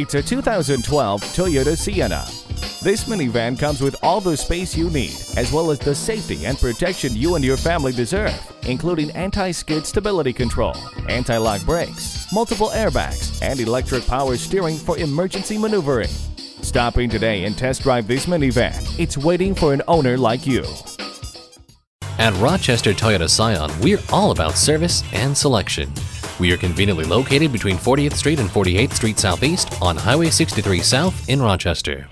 It's a 2012 Toyota Sienna. This minivan comes with all the space you need, as well as the safety and protection you and your family deserve, including anti-skid stability control, anti-lock brakes, multiple airbags, and electric power steering for emergency maneuvering. Stop in today and test drive this minivan. It's waiting for an owner like you. At Rochester Toyota Scion, we're all about service and selection. We are conveniently located between 40th Street and 48th Street Southeast on Highway 63 South in Rochester.